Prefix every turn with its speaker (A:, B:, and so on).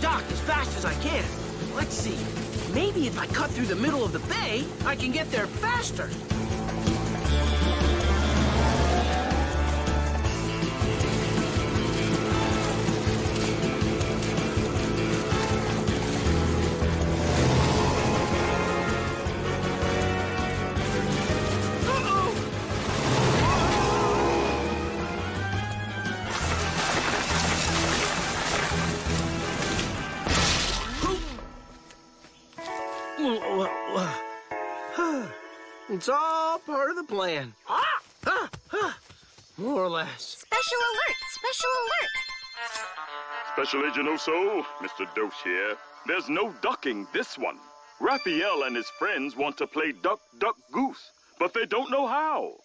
A: Dock as fast as I can. Let's see. Maybe if I cut through the middle of the bay, I can get there faster. It's all part of the plan. Ah! Ah! Ah! More or less.
B: Special alert! Special alert!
C: Special Agent Oso, Mr. Dos here. There's no ducking this one. Raphael and his friends want to play duck, duck, goose, but they don't know how.